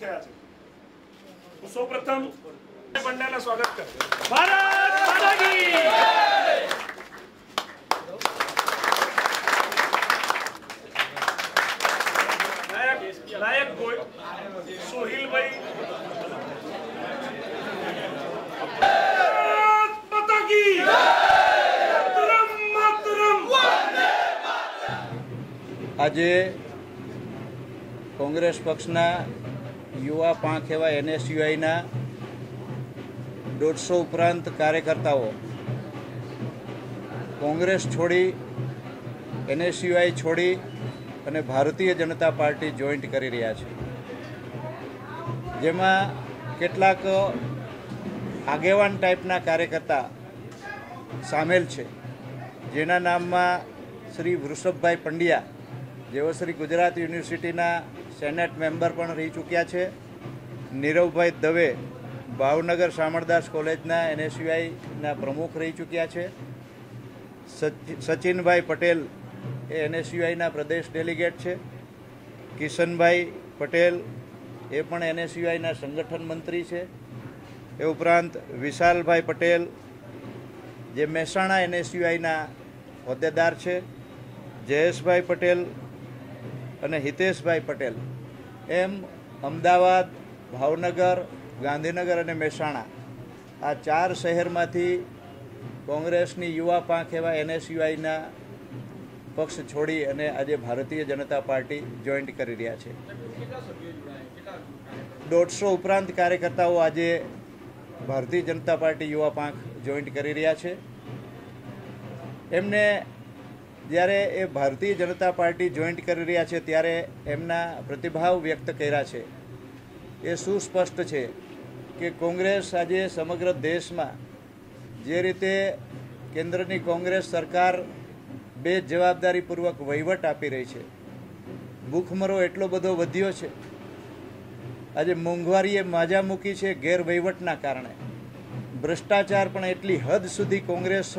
થયા છે હું સૌપ્રથમ પંડ્યાના સ્વાગત કરું. ભારત માતા કી નાયક નાયક ગોય સોહિલભાઈ. આજે કોંગ્રેસ પક્ષના યુવા પાંખ એવા એનએસયુઆઈના દોઢસો ઉપરાંત કાર્યકર્તાઓ. કોંગ્રેસ છોડી, એનએસયુઆઈ છોડી અને ભારતીય જનતા પાર્ટી જોઈન્ટ કરી રહ્યા છે. જેમાં કેટલાક આગેવાન ટાઈપના કાર્યકર્તા સામેલ છે. જેના નામમાં શ્રી વૃષભભાઈ પંડ્યા, જેઓ શ્રી ગુજરાત યુનિવર્સિટીના સેનેટ મેમ્બર પણ રહી ચૂક્યા છે. નીરવભાઈ દવે ભાવનગર શામળદાસ કોલેજના એનએસયુઆઈના પ્રમુખ રહી ચૂક્યા છે. સચિનભાઈ પટેલ એ એનએસયુઆઈના પ્રદેશ ડેલિગેટ છે. કિશનભાઈ પટેલ એ પણ એનએસયુઆઈના સંગઠન મંત્રી છે. એ ઉપરાંત વિશાલભાઈ પટેલ જે મહેસાણા એનએસયુઆઈના હોદ્દેદાર છે. જયેશભાઈ પટેલ અને હિતેશભાઈ પટેલ. એમ અમદાવાદ, ભાવનગર, ગાંધીનગર અને મહેસાણા. આ ચાર શહેરમાંથી કોંગ્રેસની યુવા પાંખ એવા એનએસયુઆઈના પક્ષ છોડી અને આજે ભારતીય જનતા પાર્ટી જોઈન્ટ કરી રહ્યા છે. દોઢસો ઉપરાંત કાર્યકર્તાઓ આજે ભારતીય જનતા પાર્ટી યુવા પાંખ જોઈન્ટ કરી રહ્યા છે. એમને જ્યારે એ ભારતીય જનતા પાર્ટી જોઈન્ટ કરી રહ્યા છે, ત્યારે એમના પ્રતિભાવ વ્યક્ત કર્યા છે. એ સુસ્પષ્ટ છે કે કોંગ્રેસ આજે સમગ્ર દેશમાં જે રીતે કેન્દ્રની કોંગ્રેસ સરકાર બે જવાબદારીપૂર્વક વહીવટ આપી રહી છે, ભૂખમરો એટલો બધો વધ્યો છે, આજે મોંઘવારીએ માજા મૂકી છે ગેરવહીવટના કારણે. ભ્રષ્ટાચાર પણ એટલી હદ સુધી કોંગ્રેસ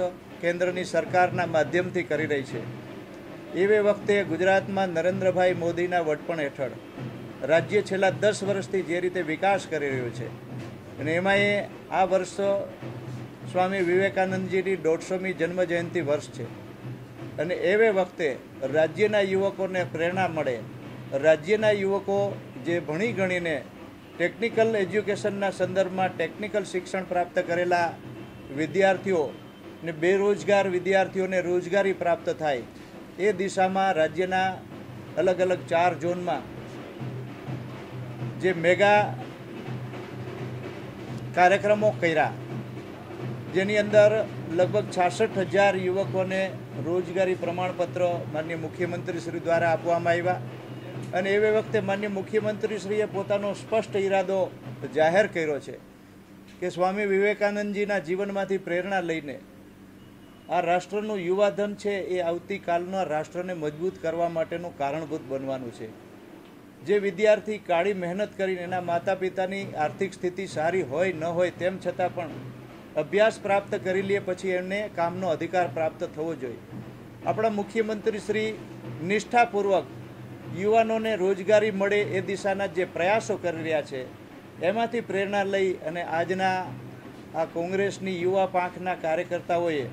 કેન્દ્રની સરકારના માધ્યમથી કરી રહી છે. એવે વખતે ગુજરાતમાં નરેન્દ્રભાઈ મોદીના વડપણ હેઠળ રાજ્ય છેલ્લા દસ વર્ષથી જે રીતે વિકાસ કરી રહ્યું છે અને એમાં એ આ વર્ષ સ્વામી વિવેકાનંદજીની દોઢસોમી જન્મજયંતિ વર્ષ છે. અને એવે વખતે રાજ્યના યુવકોને પ્રેરણા મળે. રાજ્યના યુવકો જે ભણી ગણીને ટેકનિકલ એજ્યુકેશનના સંદર્ભમાં ટેકનિકલ શિક્ષણ પ્રાપ્ત કરેલા વિદ્યાર્થીઓ ને બેરોજગાર વિદ્યાર્થીઓને રોજગારી પ્રાપ્ત થાય, એ દિશામાં રાજ્યના અલગ અલગ ચાર ઝોનમાં જે મેગા કાર્યક્રમો કર્યા, જેની અંદર લગભગ છાસઠ હજાર યુવકોને રોજગારી પ્રમાણપત્ર માન્ય મુખ્યમંત્રી શ્રી દ્વારા આપવામાં આવ્યા અને એ વખતે માન્ય મુખ્યમંત્રીશ્રીએ પોતાનો સ્પષ્ટ ઈરાદો જાહેર કર્યો છે કે સ્વામી વિવેકાનંદજીના જીવનમાંથી પ્રેરણા લઈને આ રાષ્ટ્રનું યુવાધન છે એ આવતીકાલના રાષ્ટ્રને મજબૂત કરવા માટેનું કારણભૂત બનવાનું છે. જે વિદ્યાર્થી કાળી મહેનત કરીને એના માતા પિતાની આર્થિક સ્થિતિ સારી હોય ન હોય તેમ છતાં પણ અભ્યાસ પ્રાપ્ત કરી લે પછી એમને કામનો અધિકાર પ્રાપ્ત થવો જોઈએ. આપણા મુખ્યમંત્રી શ્રી નિષ્ઠાપૂર્વક યુવાનોને રોજગારી મળે એ દિશાના જે પ્રયાસો કરી રહ્યા છે, એમાંથી પ્રેરણા લઈ અને આજના આ કોંગ્રેસની યુવા પાંખના કાર્યકર્તાઓએ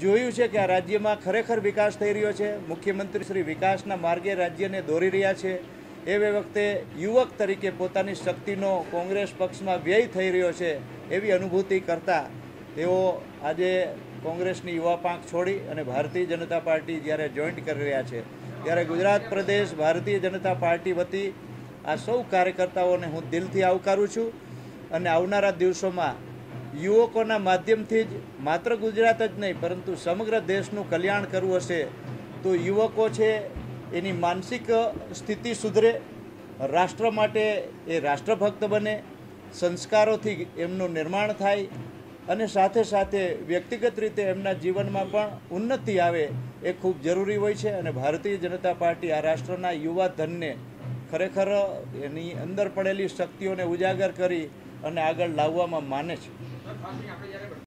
જોયું છે કે આ રાજ્યમાં ખરેખર વિકાસ થઈ રહ્યો છે. મુખ્યમંત્રી શ્રી વિકાસના માર્ગે રાજ્યને દોરી રહ્યા છે. એ વખતે યુવક તરીકે પોતાની શક્તિનો કોંગ્રેસ પક્ષમાં વ્યય થઈ રહ્યો છે એવી અનુભૂતિ કરતા તેઓ આજે કોંગ્રેસની યુવા પાંખ છોડી અને ભારતીય જનતા પાર્ટી જ્યારે જોઈન્ટ કરી રહ્યા છે, ત્યારે ગુજરાત પ્રદેશ ભારતીય જનતા પાર્ટી વતી આ સૌ કાર્યકર્તાઓને હું દિલથી આવકારું છું અને આવનારા દિવસોમાં યુવકોના માધ્યમથી જ માત્ર ગુજરાત જ નહીં, પરંતુ સમગ્ર દેશનું કલ્યાણ કરવું હશે. તો યુવકો છે, એની માનસિક સ્થિતિ સુધરે, રાષ્ટ્ર માટે એ રાષ્ટ્રભક્ત બને, સંસ્કારોથી એમનું નિર્માણ થાય અને સાથે સાથે વ્યક્તિગત રીતે એમના જીવનમાં પણ ઉન્નતિ આવે એ ખૂબ જરૂરી હોય છે અને ભારતીય જનતા પાર્ટી આ રાષ્ટ્રના યુવા ધનને ખરેખર એની અંદર પડેલી શક્તિઓને ઉજાગર કરી અને આગળ લાવવામાં માને છે. આપણે જ્યારે